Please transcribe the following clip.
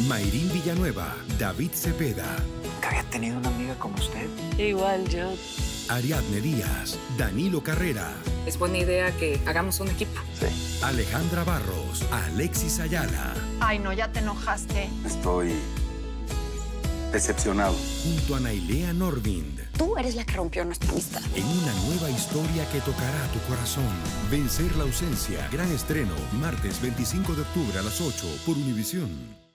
Mayrín Villanueva, David Cepeda. ¿Que había tenido una amiga como usted? Igual yo. Ariadne Díaz, Danilo Carrera. Es buena idea que hagamos un equipo. Sí. Alejandra Barros, Alexis Ayala. Ay, no, ya te enojaste. Estoy decepcionado. Junto a Nailea Norvind. Tú eres la que rompió nuestra amistad. En una nueva historia que tocará tu corazón. Vencer la ausencia. Gran estreno. Martes 25 de octubre a las 8 por Univisión.